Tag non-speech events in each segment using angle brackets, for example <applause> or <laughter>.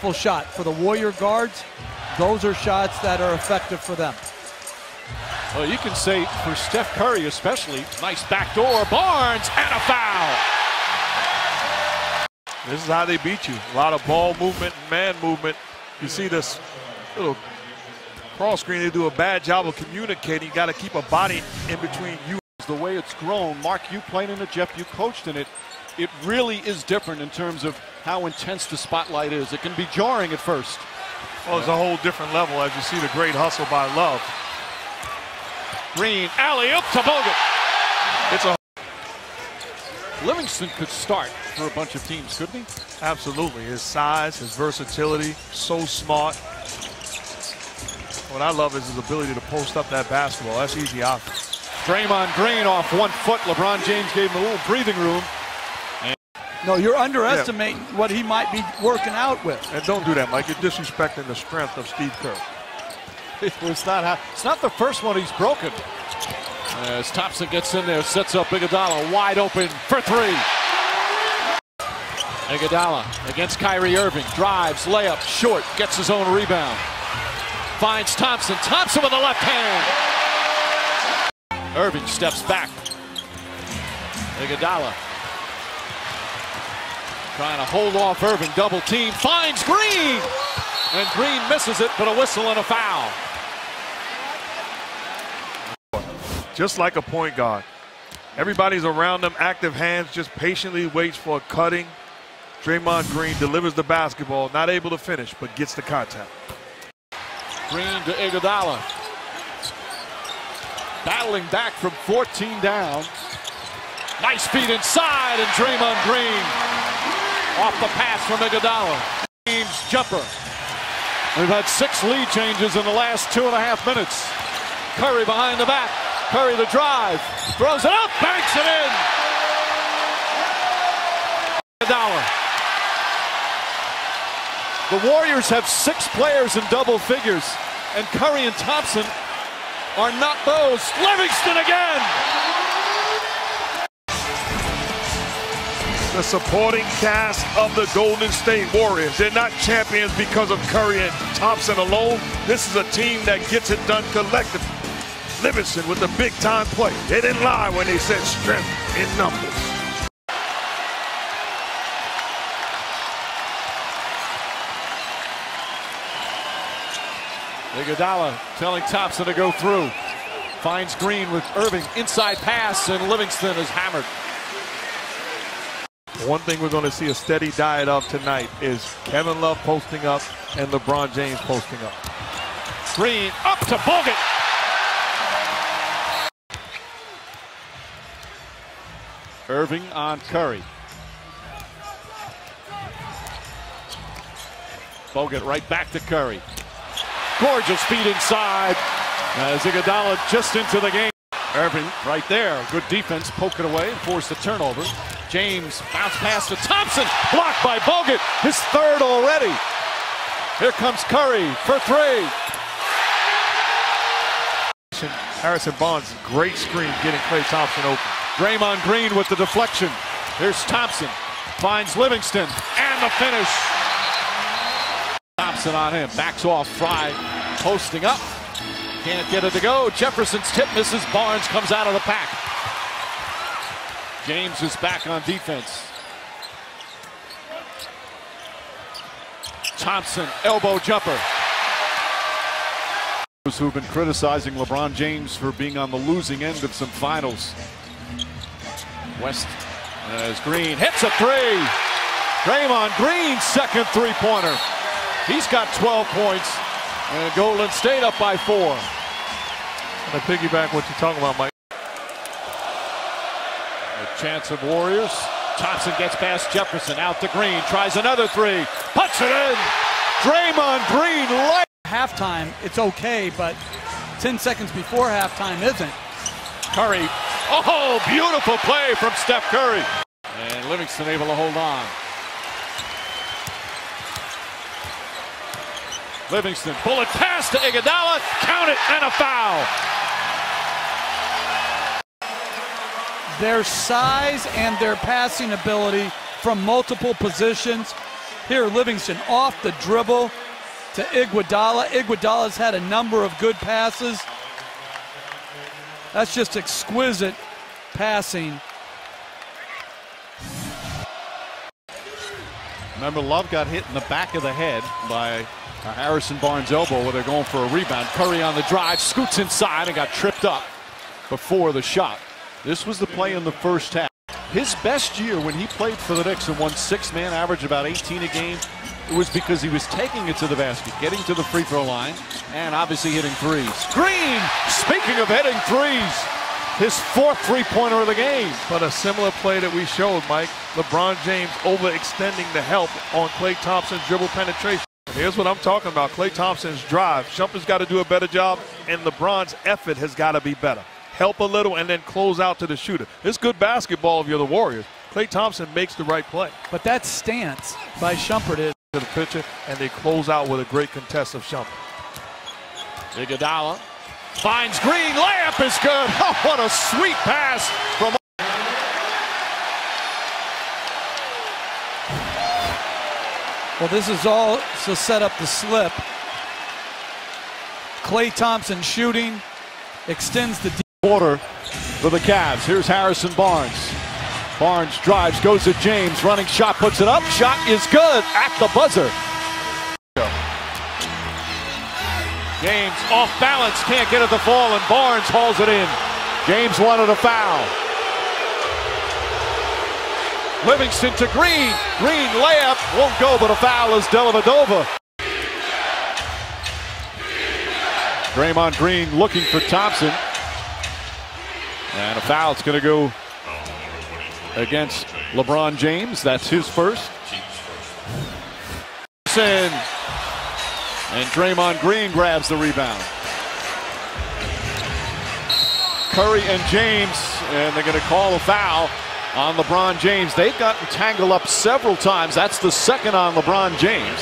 Full shot for the Warrior guards. Those are shots that are effective for them. Well, you can say for Steph Curry especially, nice backdoor, Barnes, and a foul. This is how they beat you. A lot of ball movement and man movement. You see this little cross screen. They do a bad job of communicating. You got to keep a body in between you. The way it's grown, Mark, you played in it, Jeff, you coached in it. It really is different in terms of how intense the spotlight is. It can be jarring at first. Well, it's a whole different level as you see the great hustle by Love. Green, alley-oop to Bogut. It's a Livingston could start for a bunch of teams, couldn't he? absolutely his size, his versatility, so smart. What I love is his ability to post up that basketball. That's easy offense. Draymond Green off one foot. LeBron James gave him a little breathing room. No, you're underestimating what he might be working out with. And don't do that, Mike. You're disrespecting the strength of Steve Kerr. <laughs> It was not how, it's not the first one he's broken. As Thompson gets in there, sets up Iguodala wide open for three. Iguodala against Kyrie Irving, drives, layup, short, gets his own rebound. Finds Thompson, Thompson with the left hand. Irving steps back. Iguodala trying to hold off Irving, double team, finds Green, and Green misses it, but a whistle and a foul. Just like a point guard. Everybody's around them, active hands, just patiently waits for a cutting. Draymond Green delivers the basketball, not able to finish, but gets the contact. Green to Iguodala. Battling back from 14 down. Nice feed inside, and Draymond Green off the pass from Iguodala. James jumper. We've had six lead changes in the last two and a half minutes. Curry behind the back. Curry the drive. Throws it up, banks it in. Iguodala. The Warriors have six players in double figures, and Curry and Thompson are not those. Livingston again. The supporting cast of the Golden State Warriors. They're not champions because of Curry and Thompson alone. This is a team that gets it done collectively. Livingston with the big time play. They didn't lie when they said strength in numbers. Iguodala telling Thompson to go through. Finds Green with Irving. Inside pass, and Livingston is hammered. One thing we're going to see a steady diet of tonight is Kevin Love posting up and LeBron James posting up. Green up to Bogut. Irving on Curry. Bogut right back to Curry. Gorgeous feed inside. As Iguodala just into the game. Irving right there. Good defense. Poke it away force the turnover. James bounce pass to Thompson. Blocked by Bogut. His third already. Here comes Curry for three. Harrison Barnes, great screen getting Klay Thompson open. Draymond Green with the deflection. Here's Thompson. Finds Livingston. And the finish. Thompson on him. Backs off. Frye posting up. Can't get it to go. Jefferson's tip misses. Barnes comes out of the pack. James is back on defense. Thompson, elbow jumper. Those who've been criticizing LeBron James for being on the losing end of some finals. West uh, as Green hits a three. Draymond Green second three-pointer. He's got 12 points. And Golden State up by four. To piggyback what you're talking about, Mike. A chance of Warriors. Thompson gets past Jefferson out to Green. Tries another three. Puts it in. Draymond Green light. Halftime, it's okay, but 10 seconds before halftime isn't. Curry. Oh, beautiful play from Steph Curry. And Livingston able to hold on. Livingston, bullet pass to Iguodala, count it, and a foul. Their size and their passing ability from multiple positions Here, Livingston off the dribble to Iguodala. Iguodala's had a number of good passes. That's just exquisite passing. Remember, Love got hit in the back of the head by a Harrison Barnes elbow where they're going for a rebound. Curry on the drive, scoots inside and got tripped up before the shot. This was the play in the first half. His best year when he played for the Knicks and won six man, average about 18 a game, it was because he was taking it to the basket, getting to the free throw line, and obviously hitting threes. Green, speaking of hitting threes, his fourth three pointer of the game. But a similar play that we showed, Mike, LeBron James overextending the help on Klay Thompson's dribble penetration. Here's what I'm talking about Klay Thompson's drive. Shumpert's got to do a better job, and LeBron's effort has got to be better. Help a little and then close out to the shooter. It's good basketball if you're the Warriors. Klay Thompson makes the right play. But that stance by Shumpert is to the pitcher, and they close out with a great contest of Shumpert. Iguodala finds Green. Layup is good. <laughs> Oh, what a sweet pass from. Well, this is all to set up the slip. Klay Thompson shooting, extends the quarter for the Cavs. Here's Harrison Barnes. Barnes drives, goes to James, running shot, puts it up. Shot is good at the buzzer. James off balance, can't get it to fall, and Barnes hauls it in. James wanted a foul. Livingston to Green. Green layup won't go, but a foul is Dellavedova. Draymond Green looking for Thompson. And a foul. It's going to go against LeBron James. That's his first. And Draymond Green grabs the rebound. Curry and James, and they're going to call a foul on LeBron James. They've gotten tangled up several times. That's the second on LeBron James.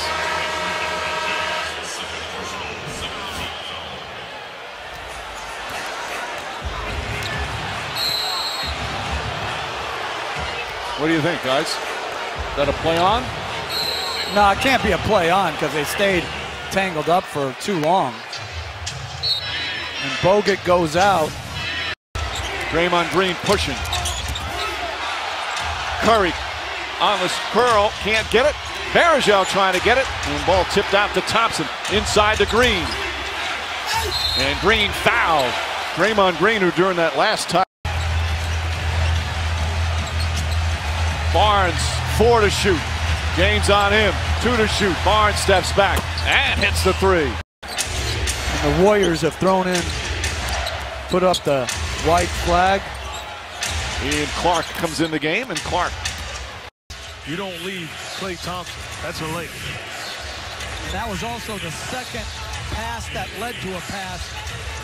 What do you think, guys? Is that a play on? No, it can't be a play on because they stayed tangled up for too long. And Bogut goes out. Draymond Green pushing. Curry on the curl, can't get it. Varejao trying to get it, and ball tipped out to Thompson inside the Green. And Green fouled. Draymond Green, who during that last time. Barnes, four to shoot. James on him, two to shoot. Barnes steps back and hits the three. And the Warriors have thrown in, put up the white flag. Ian Clark comes in the game, and Clark. You don't leave Klay Thompson. That's a late. That was also the second pass that led to a pass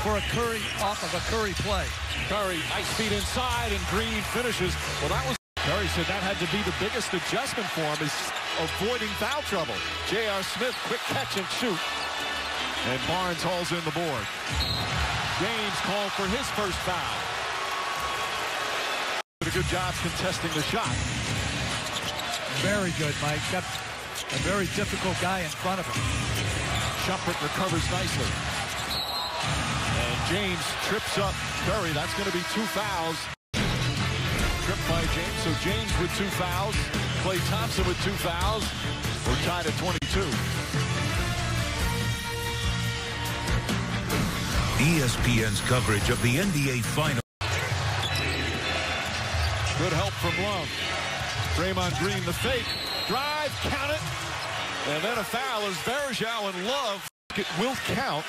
for a Curry off of a Curry play. Curry, nice feet inside, and Green finishes. Well, that was. Curry said that had to be the biggest adjustment for him is avoiding foul trouble. J.R. Smith, quick catch and shoot. And Barnes hauls in the board. James called for his first foul. Did a good job contesting the shot. Very good, Mike. Got a very difficult guy in front of him. Shumpert recovers nicely. And James trips up Curry. That's going to be two fouls. Tripped by James. So James with two fouls. Klay Thompson with two fouls. We're tied at 22. ESPN's coverage of the NBA Finals. Good help from Love. Draymond Green, the fake. Drive, count it. And then a foul as Varejao and Love. It will count.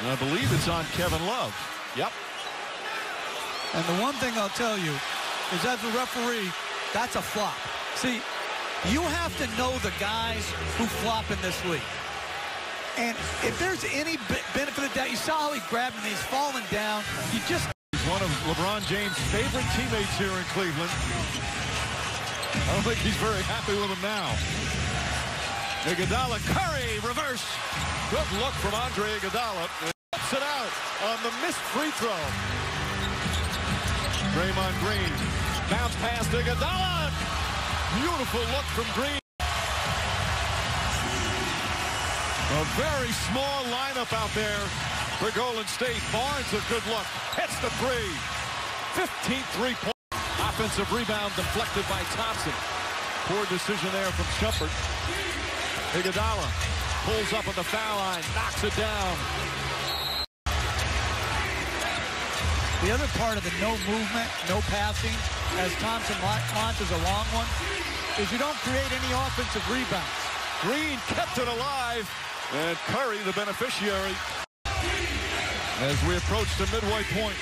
And I believe it's on Kevin Love. Yep. And the one thing I'll tell you is as a referee, that's a flop. See, you have to know the guys who flop in this league. And if there's any benefit of that, you saw how he grabbed him, he's falling down. You just He's one of LeBron James' favorite teammates here in Cleveland. I don't think he's very happy with him now. Iguodala, Curry, reverse. Good look from Andre Iguodala. Puts it out on the missed free throw. Draymond Green. Bounce past Iguodala. Beautiful look from Green. A very small lineup out there for Golden State. Barnes a good look. Hits the three. 15 three-point. Offensive rebound deflected by Thompson. Poor decision there from Shumpert. Iguodala pulls up at the foul line, knocks it down. The other part of the no movement, no passing, as Thompson launches a long one, is you don't create any offensive rebounds. Green kept it alive, and Curry the beneficiary. As we approach the midway point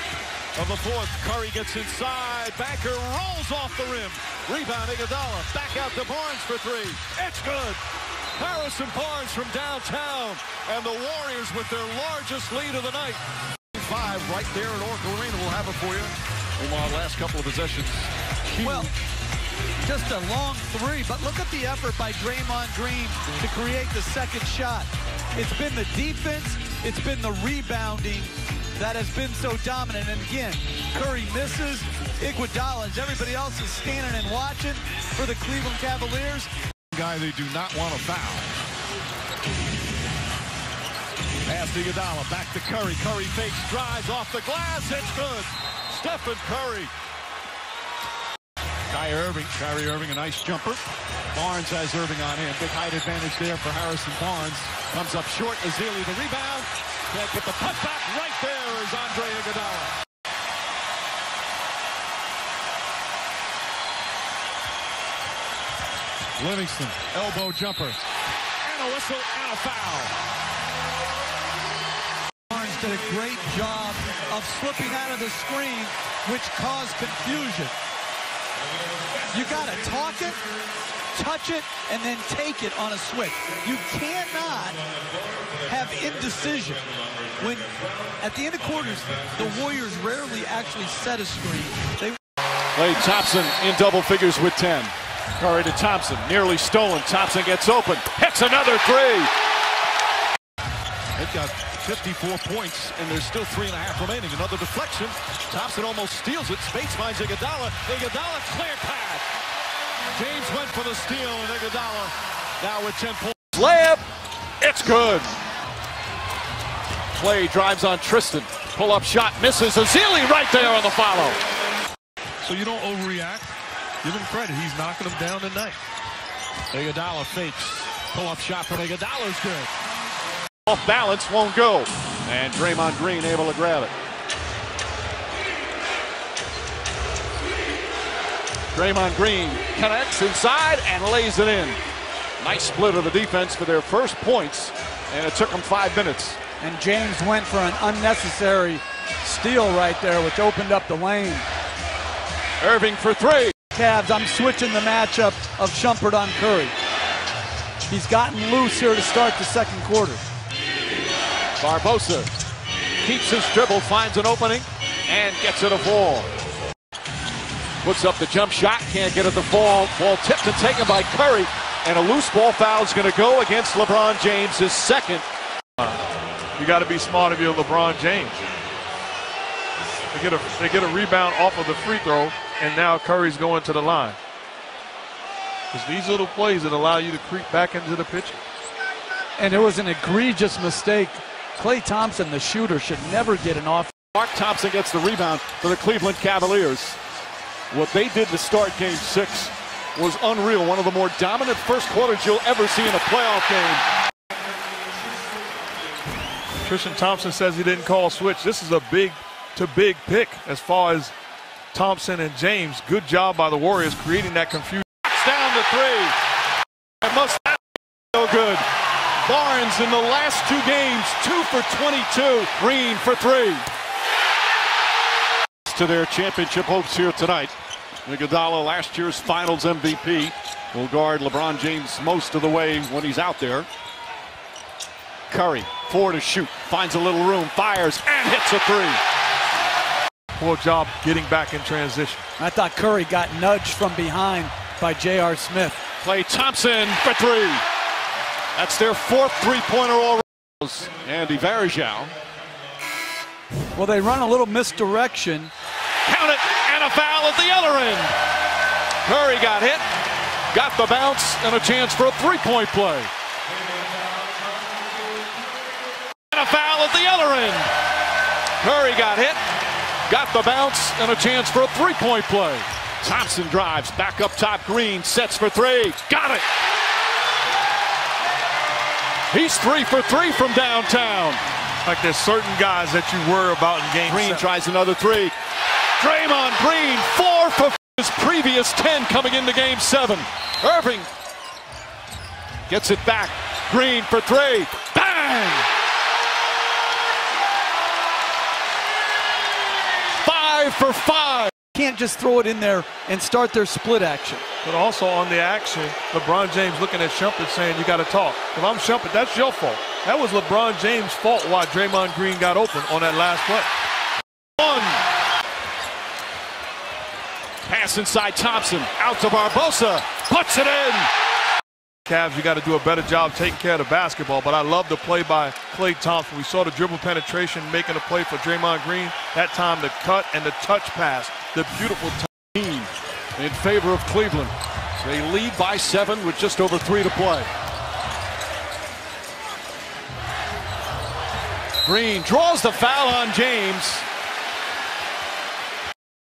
of the fourth, Curry gets inside. Backer rolls off the rim. Rebound Iguodala. Back out to Barnes for three. It's good. Harrison Barnes from downtown. And the Warriors with their largest lead of the night. Five right there at Oracle Arena. We'll have it for you. Last couple of possessions. Huge. Well, just a long three, but look at the effort by Draymond Green to create the second shot. It's been the defense, it's been the rebounding that has been so dominant. And again, Curry misses. Iguodala, as everybody else is standing and watching for the Cleveland Cavaliers. Guy they do not want to foul. Pass to Iguodala, back to Curry. Curry fakes, drives off the glass. It's good. Stephen Curry. Kyrie Irving. Kyrie Irving, a nice jumper. Barnes has Irving on him. Big height advantage there for Harrison Barnes. Comes up short. Ezeli the rebound. Can't get the putback. Right there is Andre Iguodala. Livingston, elbow jumper. And a whistle and a foul. Barnes did a great job of slipping out of the screen, which caused confusion. You got to talk it, touch it, and then take it on a switch. You cannot have indecision. When at the end of quarters, the Warriors rarely actually set a screen. They Klay Thompson in double figures with 10. Curry to Thompson, nearly stolen. Thompson gets open, hits another three. They've got 54 points, and there's still three and a half remaining. Another deflection. Thompson almost steals it. Speights finds Iguodala. Iguodala clear pass. James went for the steal, and Iguodala now with 10 points. Layup. It's good. Klay drives on Tristan. Pull-up shot misses. Ezeli right there on the follow. So you don't overreact. Give him credit. He's knocking him down tonight. Iguodala fakes. Pull-up shot from Iguodala's good. Off balance, won't go. And Draymond Green able to grab it. Draymond Green connects inside and lays it in. Nice split of the defense for their first points, and it took them five minutes. And James went for an unnecessary steal right there, which opened up the lane. Irving for three. Cavs, I'm switching the matchup of Shumpert on Curry. He's gotten loose here to start the second quarter. Barbosa keeps his dribble, finds an opening, and gets it a fall. Puts up the jump shot, can't get it to fall. Ball tipped and taken by Curry, and a loose ball foul is going to go against LeBron James, his second. You got to be smart if you're LeBron James. They get a they get a rebound off of the free throw, and now Curry's going to the line. It's these little plays that allow you to creep back into the picture. And it was an egregious mistake. Klay Thompson, the shooter, should never get an off. Mark Thompson gets the rebound for the Cleveland Cavaliers. What they did to start game six was unreal. One of the more dominant first quarters you'll ever see in a playoff game. Tristan Thompson says he didn't call switch. This is a big to big pick as far as Thompson and James. Good job by the Warriors creating that confusion. Down to three. It must not be so good. Barnes in the last two games, two for 22. Green for three. To their championship hopes here tonight. Iguodala, last year's Finals MVP, will guard LeBron James most of the way when he's out there. Curry, four to shoot, finds a little room, fires, and hits a three. Poor job getting back in transition. I thought Curry got nudged from behind by J.R. Smith. Klay Thompson for three. That's their fourth three-pointer all. Andy Varejao. Well, they run a little misdirection. Count it, and a foul at the other end. Curry got hit, got the bounce, and a chance for a three-point play. And a foul at the other end. Curry got hit, got the bounce, and a chance for a three-point play. Thompson drives back up top. Green sets for three. Got it. He's three for three from downtown. Like there's certain guys that you worry about in game Green seven. tries another three. Draymond Green, four for his previous 10 coming into game seven. Irving gets it back. Green for three. Bang! Five for five. Can't just throw it in there and start their split action. But also on the action, LeBron James looking at Shumpert saying, you got to talk. If I'm Shumpert, that's your fault. That was LeBron James' fault why Draymond Green got open on that last play. One. Pass inside Thompson. Out to Barbosa. Puts it in. Cavs, you got to do a better job taking care of the basketball. But I love the play by Klay Thompson. We saw the dribble penetration making a play for Draymond Green. That time the cut and the touch pass. The beautiful team in favor of Cleveland. They lead by seven with just over three to play. Green draws the foul on James.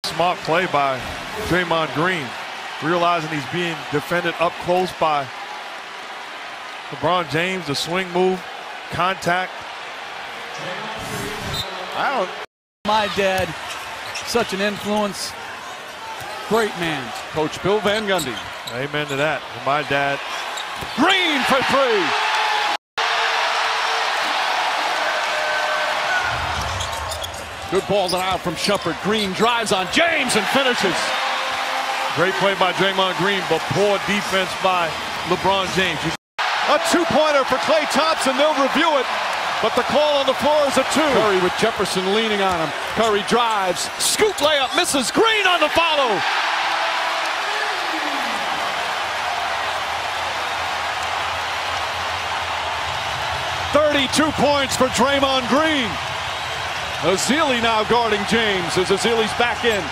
Smart play by Draymond Green. Realizing he's being defended up close by LeBron James. The swing move, contact. I don't. My dad, such an influence. Great man. Coach Bill Van Gundy. Amen to that. My dad. Green for three. Good ball now from Shepard. Green drives on James and finishes. Great play by Draymond Green, but poor defense by LeBron James. A two-pointer for Klay Thompson. They'll review it. But the call on the floor is a two. Curry with Jefferson leaning on him. Curry drives. Scoop layup. Misses. Green on the follow. Thirty-two points for Draymond Green. Ezeli now guarding James as Ezeli's back in.